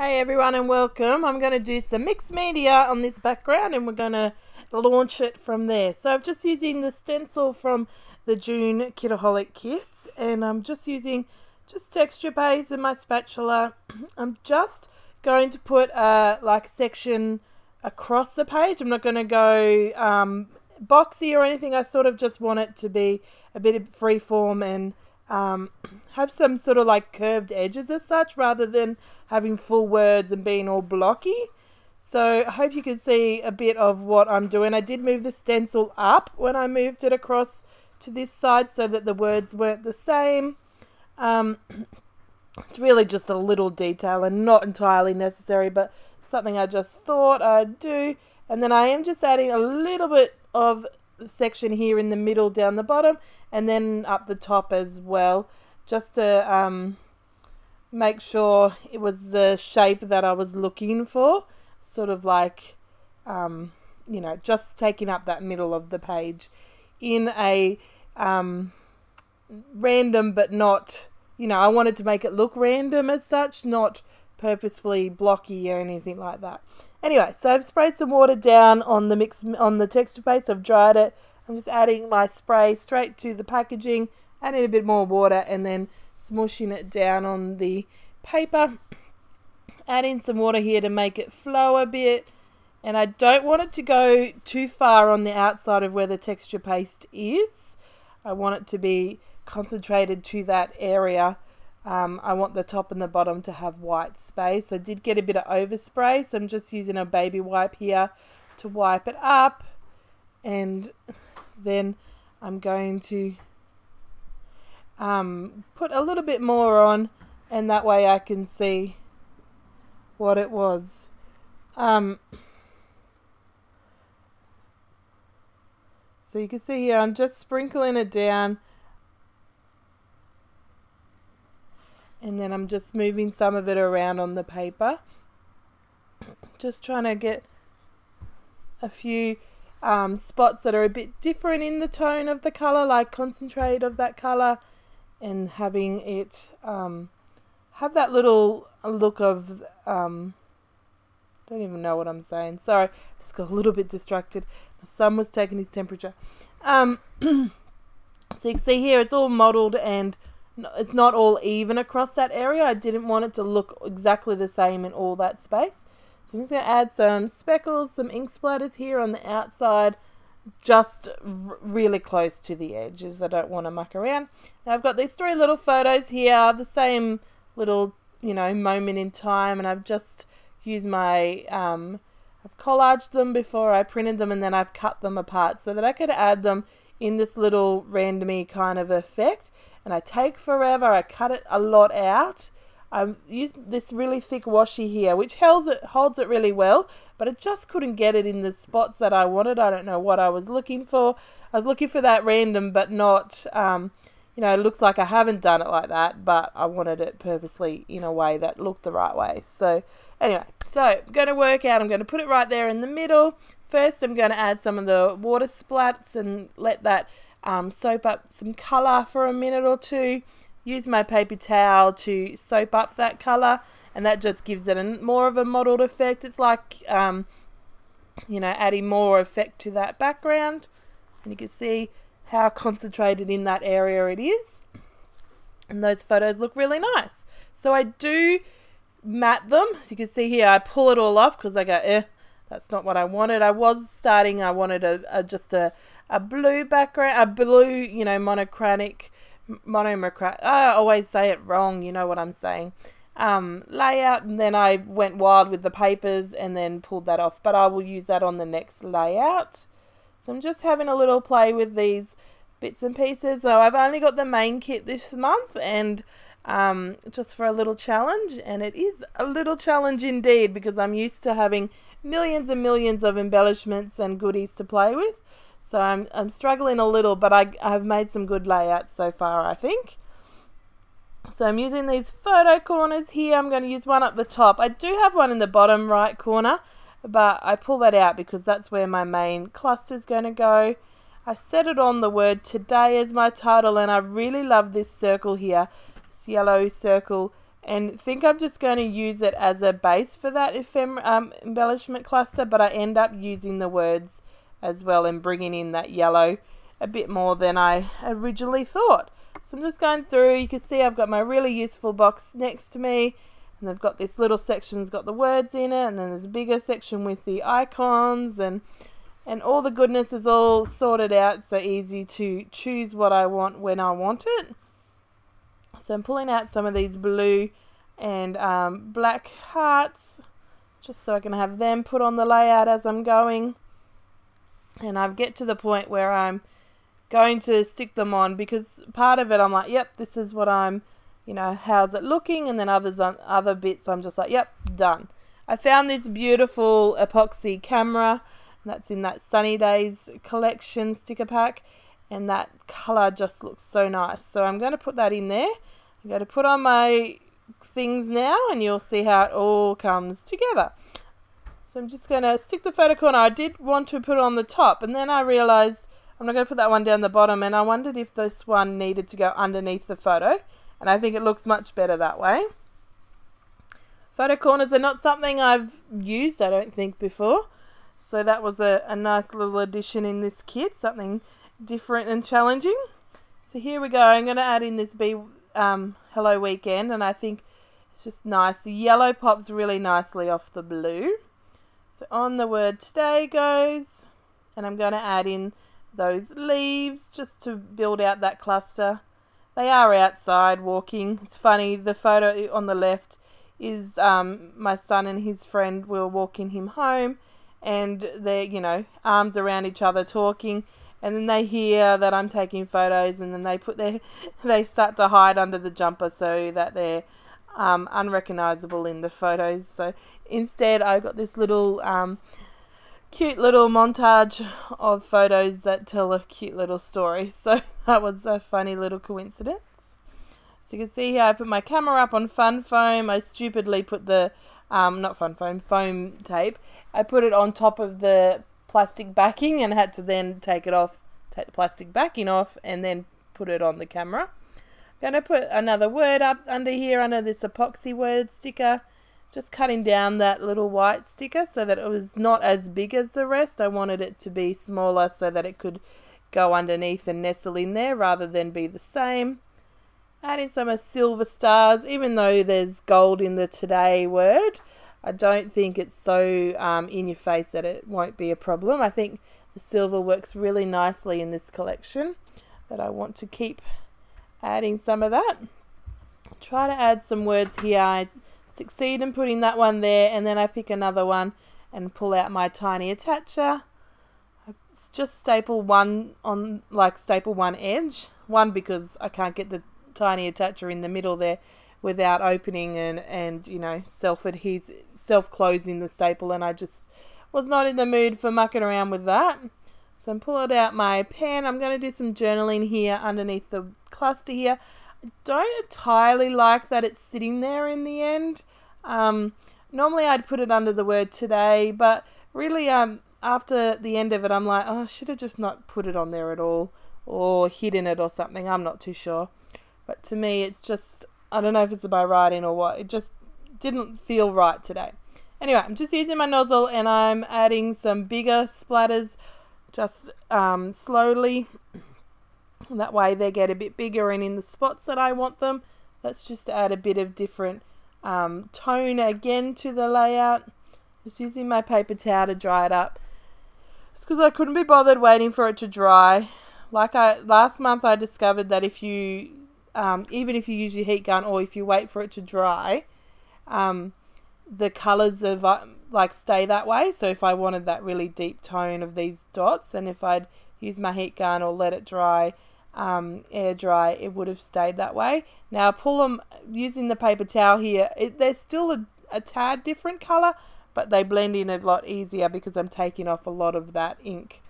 Hey everyone and welcome. I'm going to do some mixed media on this background and we're going to launch it from there. So I'm just using the stencil from the June Kitaholic kits and I'm just using just texture paste and my spatula. I'm just going to put a like a section across the page. I'm not going to go um, boxy or anything. I sort of just want it to be a bit of free form and um, have some sort of like curved edges as such rather than having full words and being all blocky. So I hope you can see a bit of what I'm doing. I did move the stencil up when I moved it across to this side so that the words weren't the same. Um, it's really just a little detail and not entirely necessary, but something I just thought I'd do. And then I am just adding a little bit of section here in the middle down the bottom and then up the top as well just to um, make sure it was the shape that I was looking for. Sort of like um, you know just taking up that middle of the page in a um, random but not you know I wanted to make it look random as such not purposefully blocky or anything like that Anyway, so I've sprayed some water down on the mix on the texture paste. I've dried it. I'm just adding my spray straight to the packaging, adding a bit more water, and then smushing it down on the paper. Adding some water here to make it flow a bit. And I don't want it to go too far on the outside of where the texture paste is. I want it to be concentrated to that area um, I want the top and the bottom to have white space. I did get a bit of overspray, so I'm just using a baby wipe here to wipe it up. And then I'm going to um, put a little bit more on, and that way I can see what it was. Um, so you can see here, I'm just sprinkling it down and then I'm just moving some of it around on the paper. Just trying to get a few um, spots that are a bit different in the tone of the color like concentrate of that color and having it um, have that little look of um, don't even know what I'm saying. Sorry just got a little bit distracted. My son was taking his temperature. Um, so you can see here it's all modeled and it's not all even across that area. I didn't want it to look exactly the same in all that space. So I'm just going to add some speckles, some ink splatters here on the outside, just really close to the edges. I don't want to muck around. Now I've got these three little photos here, the same little, you know, moment in time, and I've just used my, um, I've collaged them before I printed them, and then I've cut them apart so that I could add them in this little randomy kind of effect and I take forever. I cut it a lot out. I use this really thick washi here, which holds it holds it really well, but I just couldn't get it in the spots that I wanted. I don't know what I was looking for. I was looking for that random, but not. Um, you know, it looks like I haven't done it like that, but I wanted it purposely in a way that looked the right way. So, anyway, so I'm going to work out. I'm going to put it right there in the middle. First, I'm going to add some of the water splats and let that um, soap up some colour for a minute or two. Use my paper towel to soap up that colour and that just gives it a, more of a mottled effect. It's like, um, you know, adding more effect to that background. And you can see how concentrated in that area it is. And those photos look really nice. So I do matte them. You can see here, I pull it all off because I go, eh, that's not what I wanted. I was starting, I wanted a, a just a, a blue background, a blue, you know, monochromatic, monochromatic. I always say it wrong. You know what I'm saying. Um, layout, and then I went wild with the papers and then pulled that off. But I will use that on the next layout. So I'm just having a little play with these bits and pieces. So I've only got the main kit this month, and um, just for a little challenge. And it is a little challenge indeed because I'm used to having millions and millions of embellishments and goodies to play with. So I'm, I'm struggling a little, but I, I've made some good layouts so far, I think. So I'm using these photo corners here. I'm going to use one at the top. I do have one in the bottom right corner, but I pull that out because that's where my main cluster is going to go. I set it on the word today as my title, and I really love this circle here, this yellow circle, and think I'm just going to use it as a base for that um, embellishment cluster, but I end up using the words as well and bringing in that yellow a bit more than I originally thought. So I'm just going through, you can see I've got my really useful box next to me and they've got this little section's got the words in it and then there's a bigger section with the icons and and all the goodness is all sorted out so easy to choose what I want when I want it. So I'm pulling out some of these blue and um, black hearts just so I can have them put on the layout as I'm going. And I've get to the point where I'm going to stick them on because part of it I'm like, yep, this is what I'm, you know, how's it looking? And then others, on other bits I'm just like, yep, done. I found this beautiful epoxy camera that's in that Sunny Days collection sticker pack and that color just looks so nice. So I'm going to put that in there. I'm going to put on my things now and you'll see how it all comes together. So I'm just going to stick the photo corner. I did want to put it on the top and then I realized I'm not going to put that one down the bottom and I wondered if this one needed to go underneath the photo and I think it looks much better that way. Photo corners are not something I've used I don't think before so that was a, a nice little addition in this kit something different and challenging. So here we go I'm going to add in this Be um, Hello Weekend and I think it's just nice. The yellow pops really nicely off the blue. So on the word today goes and I'm going to add in those leaves just to build out that cluster. They are outside walking. It's funny, the photo on the left is um, my son and his friend were walking him home and they're, you know, arms around each other talking and then they hear that I'm taking photos and then they put their they start to hide under the jumper so that they're um, unrecognizable in the photos. So instead I got this little um, cute little montage of photos that tell a cute little story. So that was a funny little coincidence. So you can see here I put my camera up on fun foam. I stupidly put the, um, not fun foam, foam tape. I put it on top of the plastic backing and had to then take it off, take the plastic backing off and then put it on the camera. I'm going to put another word up under here under this epoxy word sticker just cutting down that little white sticker so that it was not as big as the rest. I wanted it to be smaller so that it could go underneath and nestle in there rather than be the same. Adding some silver stars, even though there's gold in the today word, I don't think it's so um, in your face that it won't be a problem. I think the silver works really nicely in this collection, but I want to keep adding some of that. Try to add some words here. Succeed in putting that one there and then I pick another one and pull out my tiny attacher. I just staple one on like staple one edge. One because I can't get the tiny attacher in the middle there without opening and, and you know self adhes self closing the staple and I just was not in the mood for mucking around with that. So I'm pulling out my pen. I'm going to do some journaling here underneath the cluster here. Don't entirely like that it's sitting there in the end. Um, normally I'd put it under the word today, but really um, after the end of it, I'm like, oh, I should have just not put it on there at all or hidden it or something. I'm not too sure. But to me, it's just, I don't know if it's by writing or what. It just didn't feel right today. Anyway, I'm just using my nozzle and I'm adding some bigger splatters just um, slowly. That way they get a bit bigger and in the spots that I want them. Let's just add a bit of different um, tone again to the layout. Just using my paper towel to dry it up. It's because I couldn't be bothered waiting for it to dry. Like I last month, I discovered that if you, um, even if you use your heat gun or if you wait for it to dry, um, the colors of like stay that way. So if I wanted that really deep tone of these dots, and if I'd use my heat gun or let it dry, um, air dry, it would have stayed that way. Now pull them using the paper towel here. It, they're still a, a tad different color, but they blend in a lot easier because I'm taking off a lot of that ink.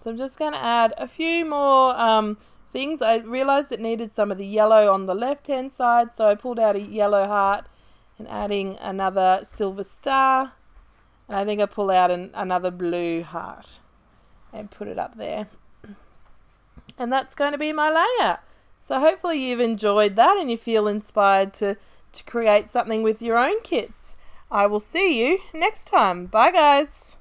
So I'm just going to add a few more um, things. I realized it needed some of the yellow on the left hand side, so I pulled out a yellow heart and adding another silver star. And I think I pull out an, another blue heart and put it up there and that's going to be my layout. So hopefully you've enjoyed that and you feel inspired to, to create something with your own kits. I will see you next time. Bye guys.